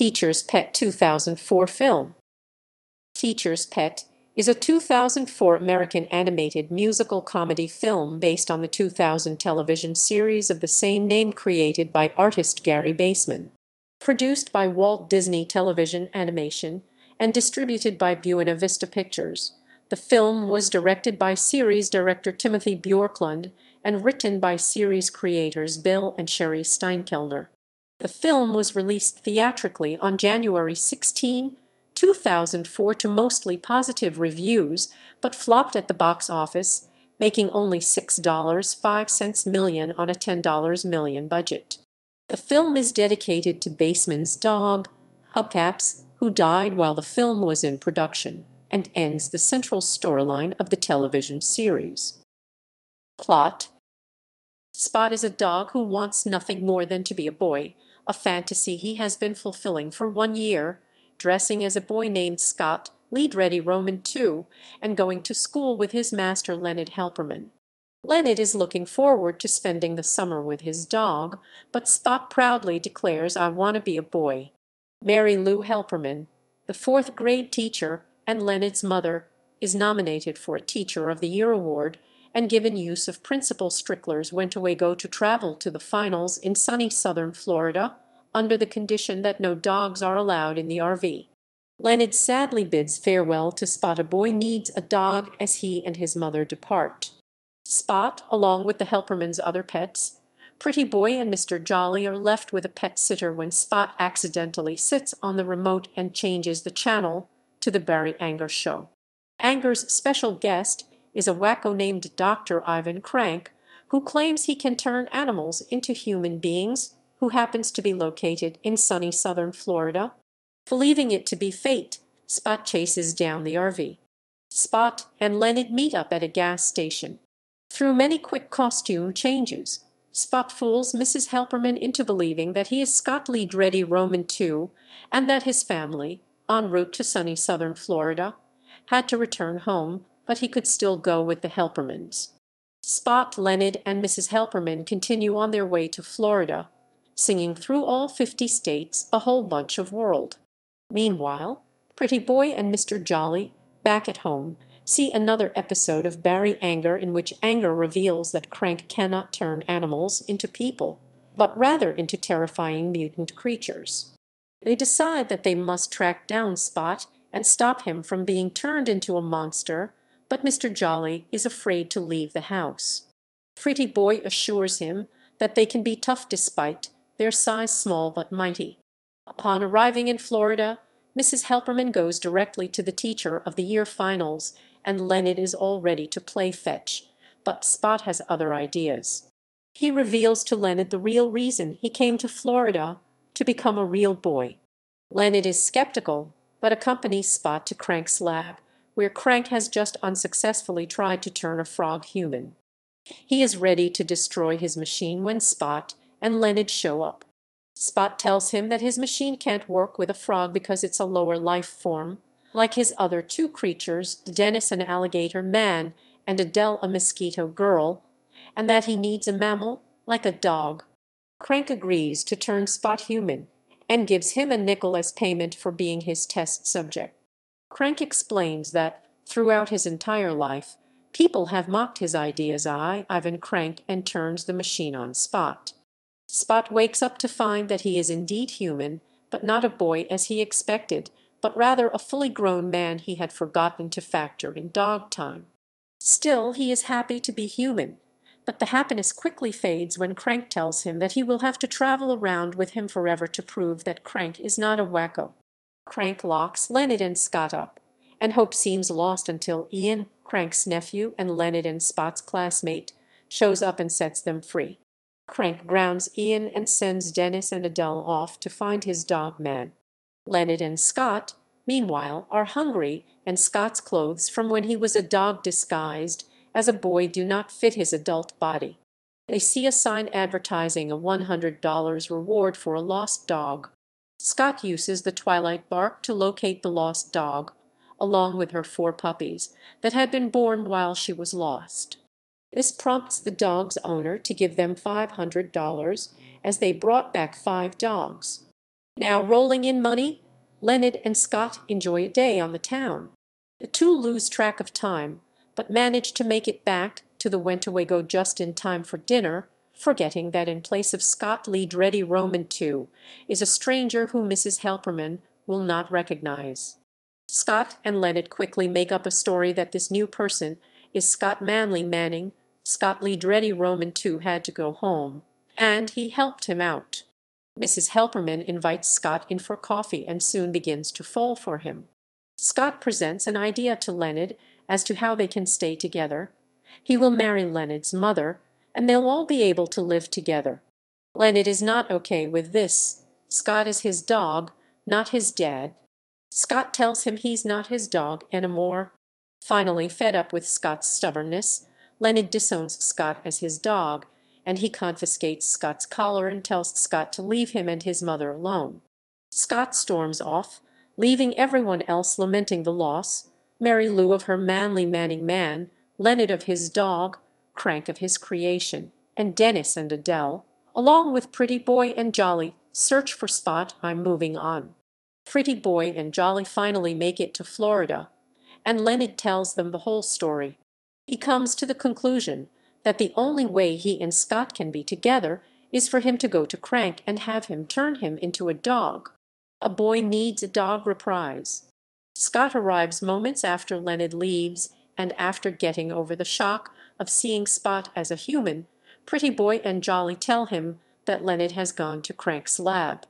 Teacher's Pet 2004 film. Teacher's Pet is a 2004 American animated musical comedy film based on the 2000 television series of the same name created by artist Gary Baseman. Produced by Walt Disney Television Animation and distributed by Buena Vista Pictures, the film was directed by series director Timothy Björklund and written by series creators Bill and Cheri Steinkellner. The film was released theatrically on January 16, 2004 to mostly positive reviews, but flopped at the box office, making only $6.05 million on a $10 million budget. The film is dedicated to Baseman's dog, Hubcaps, who died while the film was in production, and ends the central storyline of the television series. Plot Spot is a dog who wants nothing more than to be a boy, a fantasy he has been fulfilling for one year, dressing as a boy named Scott, Leadready Roman II, and going to school with his master Leonard Helperman. Leonard is looking forward to spending the summer with his dog, but Spot proudly declares I want to be a boy. Mary Lou Helperman, the fourth grade teacher and Leonard's mother, is nominated for a Teacher of the Year award and given use of Principal Strickler's Wentawego to travel to the finals in sunny southern Florida under the condition that no dogs are allowed in the RV. Leonard sadly bids farewell to Spot. A boy needs a dog as he and his mother depart. Spot, along with the Helperman's other pets, Pretty Boy and Mr. Jolly are left with a pet sitter when Spot accidentally sits on the remote and changes the channel to the Barry Anger Show. Anger's special guest is a wacko named Dr. Ivan Crank, who claims he can turn animals into human beings, who happens to be located in sunny southern Florida. Believing it to be fate, Spot chases down the RV. Spot and Leonard meet up at a gas station. Through many quick costume changes, Spot fools Mrs. Helperman into believing that he is Scott Leadready Roman II and that his family, en route to sunny southern Florida, had to return home, but he could still go with the Helpermans. Spot, Leonard, and Mrs. Helperman continue on their way to Florida, singing through all 50 states a whole bunch of world. Meanwhile, Pretty Boy and Mr. Jolly, back at home, See another episode of Barry Anger in which Anger reveals that Crank cannot turn animals into people, but rather into terrifying mutant creatures. They decide that they must track down Spot and stop him from being turned into a monster, but Mr. Jolly is afraid to leave the house. Pretty Boy assures him that they can be tough despite their size small but mighty. Upon arriving in Florida, Mrs. Helperman goes directly to the Teacher of the Year finals and Leonard is all ready to play fetch, but Spot has other ideas. He reveals to Leonard the real reason he came to Florida, to become a real boy. Leonard is skeptical, but accompanies Spot to Crank's lab, where Crank has just unsuccessfully tried to turn a frog human. He is ready to destroy his machine when Spot and Leonard show up. Spot tells him that his machine can't work with a frog because it's a lower life form, like his other two creatures, Dennis an alligator man and Adele a mosquito girl, and that he needs a mammal like a dog. Crank agrees to turn Spot human and gives him a nickel as payment for being his test subject. Crank explains that throughout his entire life, people have mocked his ideas I, Ivan Crank, and turns the machine on Spot. Spot wakes up to find that he is indeed human, but not a boy as he expected, but rather a fully grown man he had forgotten to factor in dog time. Still, he is happy to be human, but the happiness quickly fades when Crank tells him that he will have to travel around with him forever to prove that Crank is not a wacko. Crank locks Leonard and Scott up, and hope seems lost until Ian, Crank's nephew and Leonard and Spot's classmate, shows up and sets them free. Crank grounds Ian and sends Dennis and Adele off to find his dog man. Leonard and Scott, meanwhile, are hungry, and Scott's clothes from when he was a dog disguised as a boy do not fit his adult body. They see a sign advertising a $100 reward for a lost dog. Scott uses the twilight bark to locate the lost dog, along with her four puppies that had been born while she was lost. This prompts the dog's owner to give them $500 as they brought back five dogs. Now rolling in money, Leonard and Scott enjoy a day on the town. The two lose track of time, but manage to make it back to the Wentawego just in time for dinner, forgetting that in place of Scott Leadready Roman II is a stranger whom Mrs. Helperman will not recognize. Scott and Leonard quickly make up a story that this new person is Scott Manley Manning. Scott Leadready Roman II had to go home, and he helped him out. Mrs. Helperman invites Scott in for coffee and soon begins to fall for him. Scott presents an idea to Leonard as to how they can stay together. He will marry Leonard's mother, and they'll all be able to live together. Leonard is not okay with this. Scott is his dog, not his dad. Scott tells him he's not his dog anymore. Finally, fed up with Scott's stubbornness, Leonard disowns Scott as his dog, and he confiscates Scott's collar and tells Scott to leave him and his mother alone. Scott storms off, leaving everyone else lamenting the loss, Mary Lou of her manly Manning man, Leonard of his dog, Crank of his creation, and Dennis and Adele, along with Pretty Boy and Jolly, search for Spot I'm moving on. Pretty Boy and Jolly finally make it to Florida, and Leonard tells them the whole story. He comes to the conclusion that the only way he and Scott can be together is for him to go to Crank and have him turn him into a dog. A boy needs a dog reprise. Scott arrives moments after Leonard leaves and after getting over the shock of seeing Spot as a human, Pretty Boy and Jolly tell him that Leonard has gone to Crank's lab.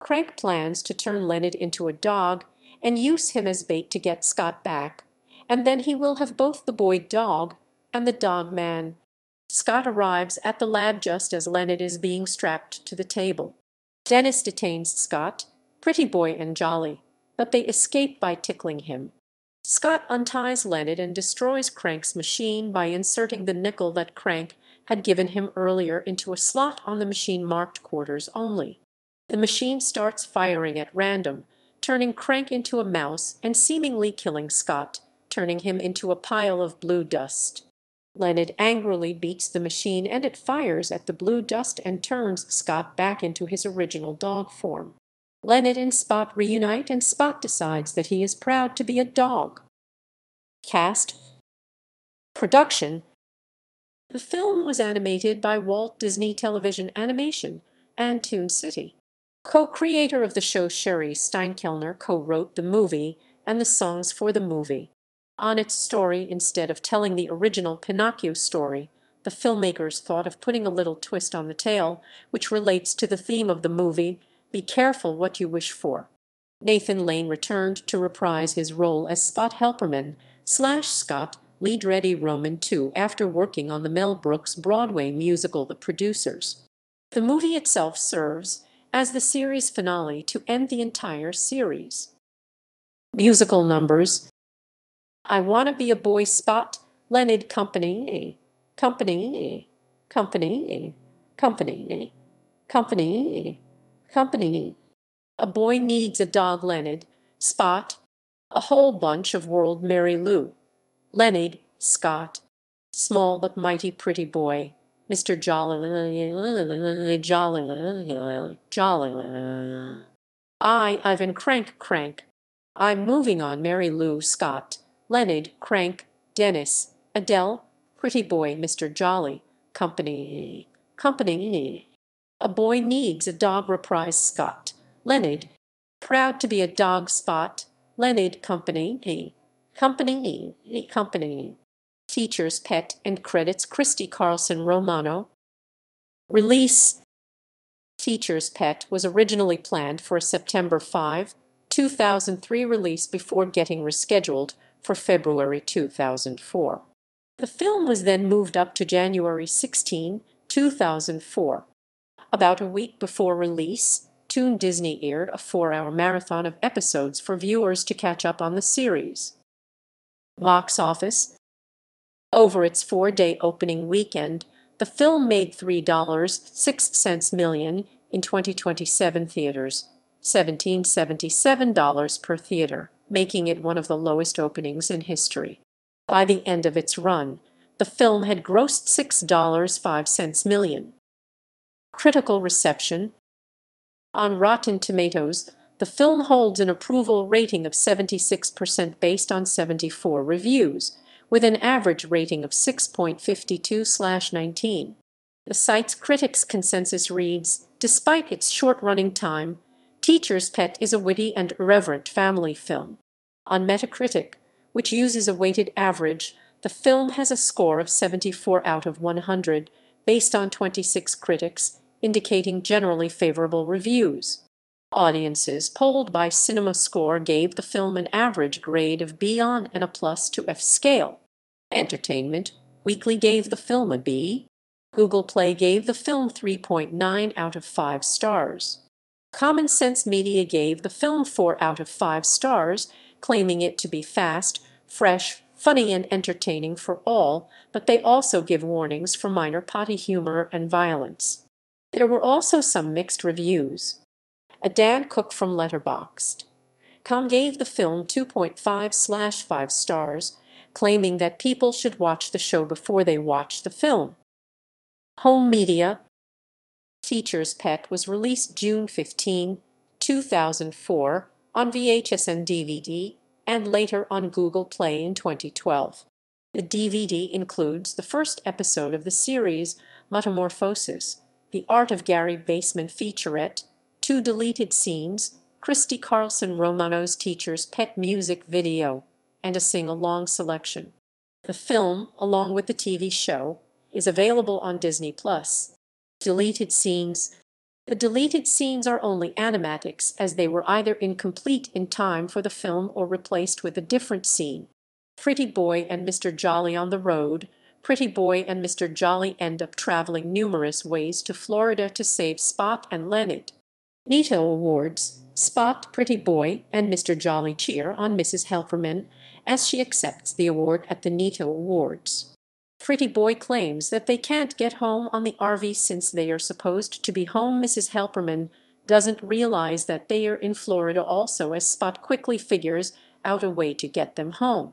Crank plans to turn Leonard into a dog and use him as bait to get Scott back, and then he will have both the boy dog and the dog man. Scott arrives at the lab just as Leonard is being strapped to the table. Dennis detains Scott, Pretty Boy and Jolly, but they escape by tickling him. Scott unties Leonard and destroys Crank's machine by inserting the nickel that Crank had given him earlier into a slot on the machine marked quarters only. The machine starts firing at random, turning Crank into a mouse and seemingly killing Scott, turning him into a pile of blue dust. Leonard angrily beats the machine and it fires at the blue dust and turns Scott back into his original dog form. Leonard and Spot reunite and Spot decides that he is proud to be a dog. Cast Production The film was animated by Walt Disney Television Animation and Toon City. Co-creator of the show Cheri Steinkellner co-wrote the movie and the songs for the movie. On its story, instead of telling the original Pinocchio story, the filmmakers thought of putting a little twist on the tale, which relates to the theme of the movie be careful what you wish for. Nathan Lane returned to reprise his role as Spot Helperman slash Scott Leadready Roman II after working on the Mel Brooks Broadway musical The Producers. The movie itself serves as the series finale to end the entire series. Musical numbers I Wanna Be a Boy Spot, Leonard Company, A. Company, A. Company, A. Company, A. Company, Company. A Boy Needs a Dog Leonard, Spot, A Whole Bunch of World Mary Lou, Leonard, Scott, Small but Mighty Pretty Boy, Mr. Jolly, Jolly, Jolly. I, Ivan Crank Crank. I'm moving on Mary Lou Scott, Leonard, Crank, Dennis, Adele, Pretty Boy, Mr. Jolly, Company, Company. A boy needs a dog reprise Scott. Leonard. Proud to be a dog spot. Leonard Company. Company. Company. Teacher's Pet and credits Christy Carlson Romano. Release Teacher's Pet was originally planned for a September 5, 2003 release before getting rescheduled for February 2004. The film was then moved up to January 16, 2004. About a week before release, Toon Disney aired a four-hour marathon of episodes for viewers to catch up on the series. Box office Over its four-day opening weekend, the film made $3.06 million in 2027 theaters, $17.77 per theater, making it one of the lowest openings in history. By the end of its run, the film had grossed $6.05 million critical reception On Rotten Tomatoes, the film holds an approval rating of 76% based on 74 reviews, with an average rating of 6.52/19. The site's critics' consensus reads, despite its short running time, Teacher's Pet is a witty and irreverent family film. On Metacritic, which uses a weighted average, the film has a score of 74 out of 100, based on 26 critics, indicating generally favorable reviews. Audiences polled by CinemaScore gave the film an average grade of B on and a plus to F scale. Entertainment Weekly gave the film a B. Google Play gave the film 3.9 out of 5 stars. Common Sense Media gave the film 4 out of 5 stars, claiming it to be fast, fresh, funny and entertaining for all, but they also give warnings for minor potty humor and violence. There were also some mixed reviews. A Dan Cook from Letterboxd. Com gave the film 2.5 slash 5 stars, claiming that people should watch the show before they watch the film. Home Media Teacher's Pet was released June 15, 2004 on VHS and DVD and later on Google Play in 2012. The DVD includes the first episode of the series Metamorphosis, The Art of Gary Baseman featurette, two deleted scenes, Christy Carlson Romano's Teacher's Pet music video, and a sing-along selection. The film, along with the TV show, is available on Disney+. Plus. Deleted scenes The deleted scenes are only animatics as they were either incomplete in time for the film or replaced with a different scene. Pretty Boy and Mr. Jolly on the road Pretty Boy and Mr. Jolly end up traveling numerous ways to Florida to save Spot and Leonard. Neato Awards Spot, Pretty Boy, and Mr. Jolly cheer on Mrs. Helperman as she accepts the award at the Neato Awards. Pretty Boy claims that they can't get home on the RV since they are supposed to be home. Mrs. Helperman doesn't realize that they are in Florida also as Spot quickly figures out a way to get them home.